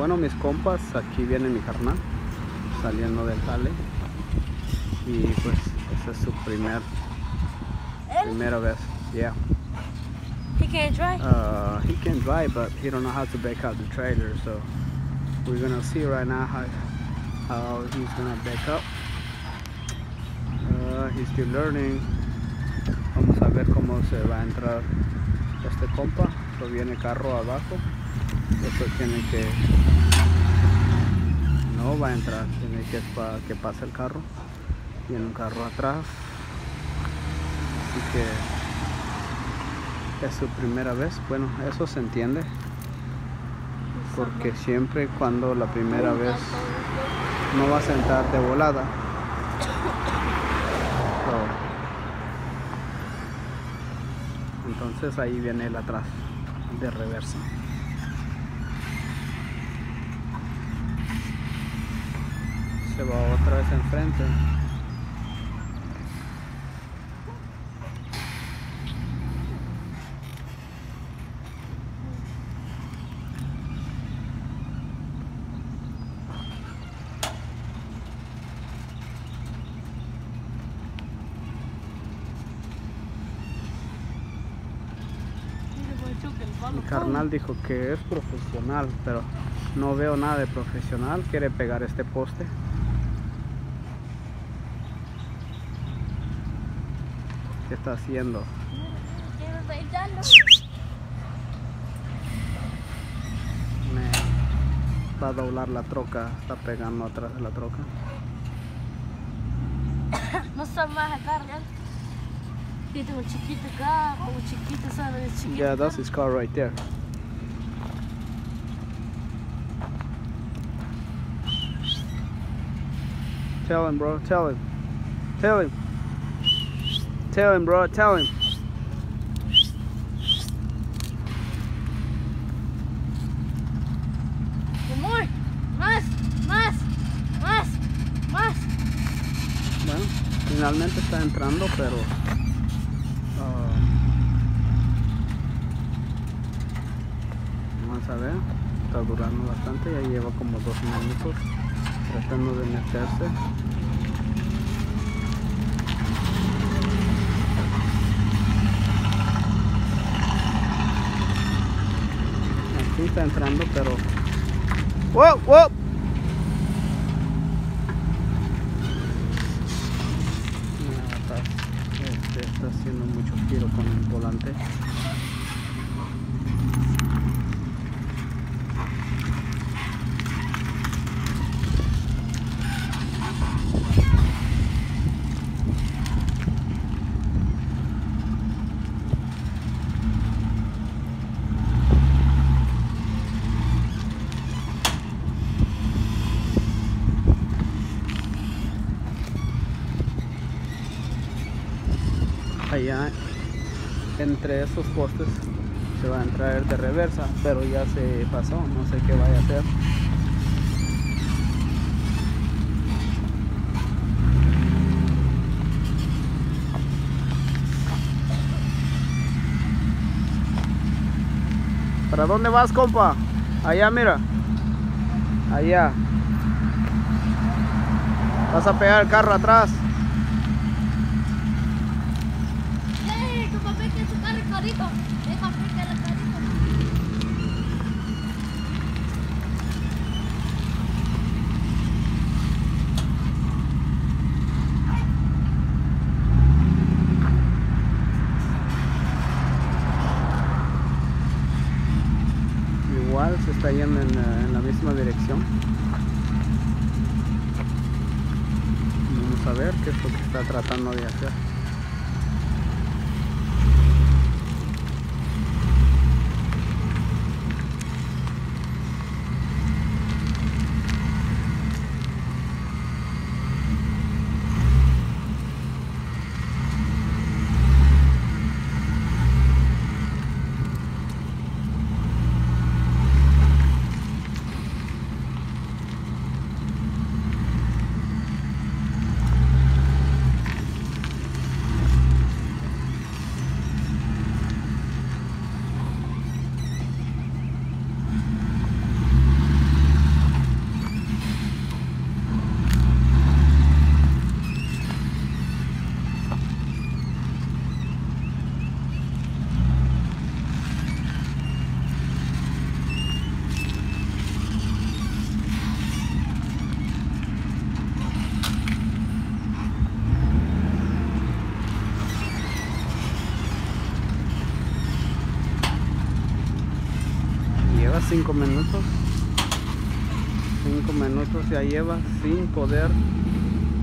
bueno mis compas, aquí viene mi carnal saliendo del jale y pues esa es su primer primera vez. Yeah. He can't drive? Uh, he can drive but he don't know how to back out the trailer so we're gonna see right now how, how he's gonna back up. Uh, he's still learning. Vamos a ver cómo se va a entrar este compa. So viene carro abajo. Eso tiene que no va a entrar, tiene que pa- que pase el carro. Viene un carro atrás. Así que es su primera vez. Bueno, eso se entiende. Porque siempre cuando la primera vez no vas a entrar de volada. Entonces ahí viene el atrás de reversa. Se va otra vez enfrente. Mi carnal dijo que es profesional, pero no veo nada de profesional. Quiere pegar este poste. ¿Qué está haciendo? Me va a doblar la troca. Está pegando atrás de la troca. No son más acá, chiquito acá, como chiquito, ¿sabes? Chiquito. Yeah, that's his car right there. Tell him, bro. Tell him. Tell him. Tell him, bro. Tell him. Amor, más, más, más, más. Bueno, finalmente está entrando, pero. ah, vamos a ver. Está durando bastante. Ya lleva como dos minutos tratando de meterse. Está entrando, pero. ¡Wow! ¡Wow! Está, este, está haciendo mucho giro con el volante. allá entre esos postes se va a entrar de reversa pero ya se pasó no sé qué vaya a hacer ¿Para dónde vas, compa? Allá, mira. Allá. Vas a pegar el carro atrás. Igual se está yendo en, en la misma dirección. Vamos a ver qué es lo que está tratando de hacer. Ya 5 minutos. 5 minutos ya lleva sin poder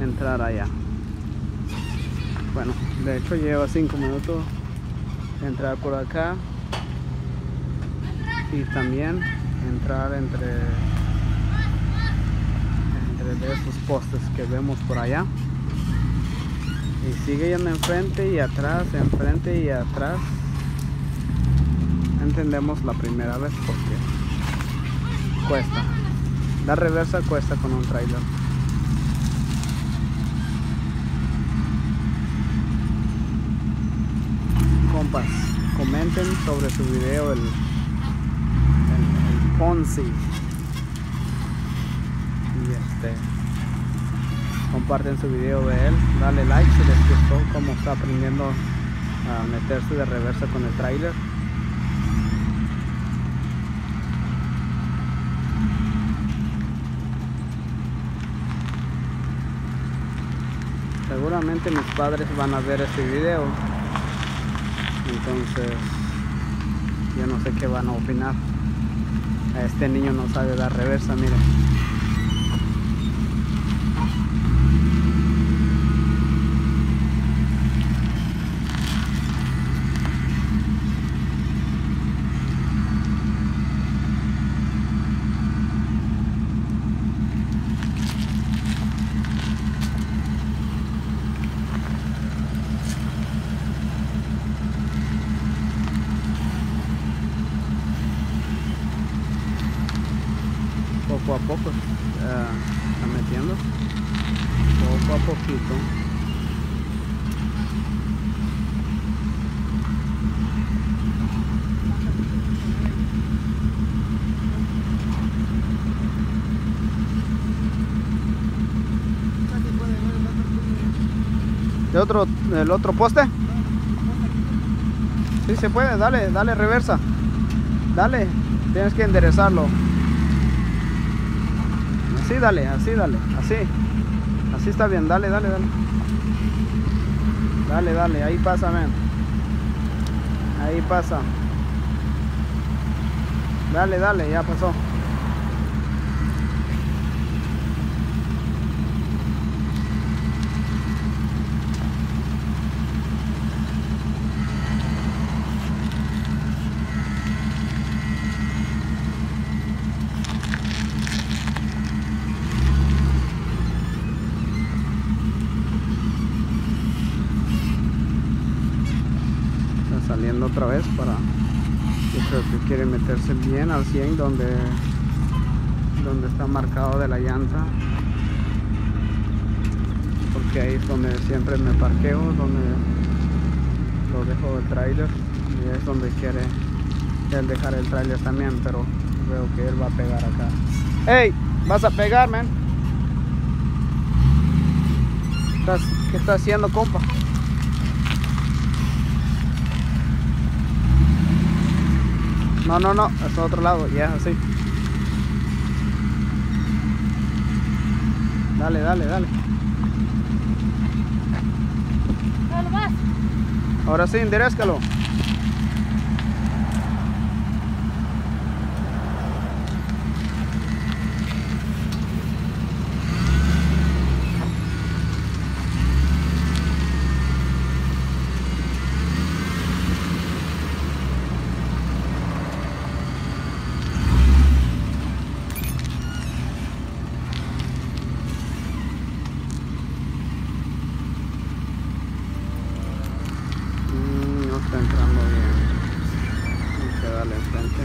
entrar allá. Bueno de hecho lleva 5 minutos entrar por acá y también entrar entre entre esos postes que vemos por allá. Y sigue yendo enfrente y atrás enfrente y atrás entendemos la primera vez porque cuesta. La reversa cuesta con un trailer. Compas comenten sobre su video el, el, Ponzi. Y este comparten su video de él. Dale like si les gustó cómo está aprendiendo a meterse de reversa con el trailer seguramente mis padres van a ver este video. Entonces yo no sé qué van a opinar. Este niño no sabe dar reversa miren poco a poco uh, está metiendo poco a poquito. De otro el otro poste sí se puede dale dale reversa. Dale tienes que enderezarlo. Así dale, así dale, así. Así está bien, dale, dale, dale. Dale, dale, ahí pasa, men. Ahí pasa. Dale, dale, ya pasó. saliendo otra vez para yo creo que quiere meterse bien al 100 donde donde está marcado de la llanta. Porque ahí es donde siempre me parqueo donde lo dejo el trailer y es donde quiere él dejar el trailer también pero veo que él va a pegar acá. Hey vas a pegar man ¿Estás, ¿qué estás haciendo compa? No, no, no, es otro lado, ya es así. Dale, dale, dale. Ahora sí, enderezcalo. Mm, no está entrando bien. Hay que darle enfrente.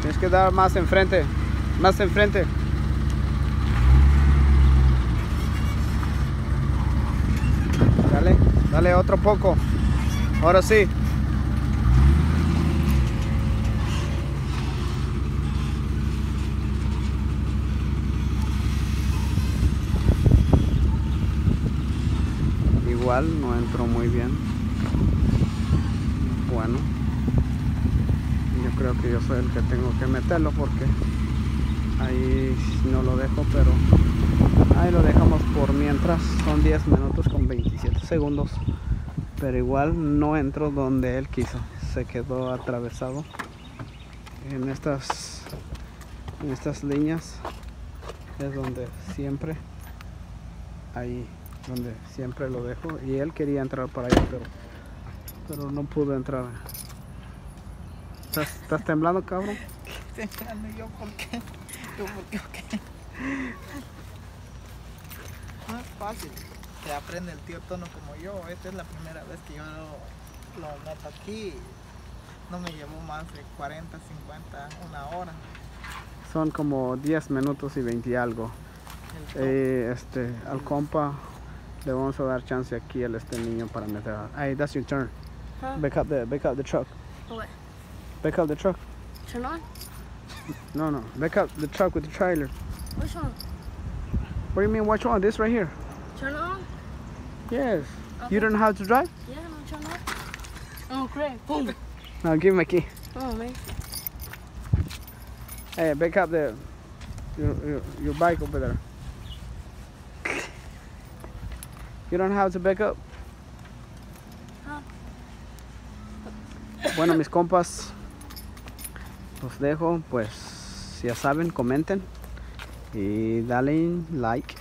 Tienes dar más enfrente. Más enfrente. Dale, dale otro poco. Ahora sí. Igual no entró muy bien. Bueno. Creo que yo soy el que tengo que meterlo porque ahí no lo dejo, pero ahí lo dejamos por mientras. Son 10 minutos con 27 segundos. Pero igual no entro donde él quiso. se quedó atravesado en estas en estas líneas es donde siempre ahí donde siempre lo dejo y él quería entrar para allá pero pero no pudo entrar ¿Estás, estás temblando cabrón? Temblando yo, ¿por qué? Yo, ¿por qué? No es fácil que aprende el tío Tono como yo. Esta es la primera vez que yo lo, lo meto aquí. No me llevó más de 40, 50, una hora. son como 10 minutos y 20 y algo. Eh, este al compa le vamos a dar chance aquí a este niño para meter hey that's your turn Huh? back up the back up the truck What? Back up the truck Turn on? no no back up the truck with the trailer Which one? what do you mean which one this right here Turn on? yes Okay. you don't know how to drive Yeah, no, turn on. Oh, great. Boom. no give me my key Oh, man. hey back up the your, your, your bike over there you don't know how to back up Huh? Bueno, mis compas, los dejo, pues ya saben, comenten y dale like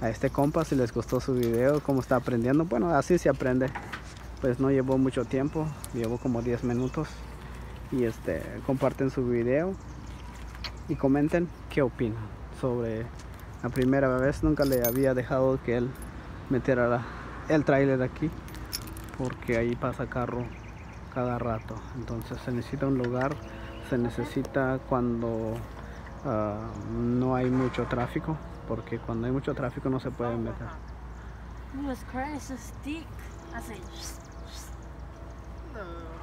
a este compa si les gustó su video, cómo está aprendiendo. Bueno, así se aprende. Pues no llevó mucho tiempo, llevó como 10 minutos. Y este, comparten su video y comenten qué opinan sobre la primera vez. Nunca le había dejado que él metiera la- el trailer aquí porque ahí pasa carro cada rato. Entonces se necesita un lugar, se necesita cuando ah, no hay mucho tráfico, porque cuando hay mucho tráfico no se puede meter. No.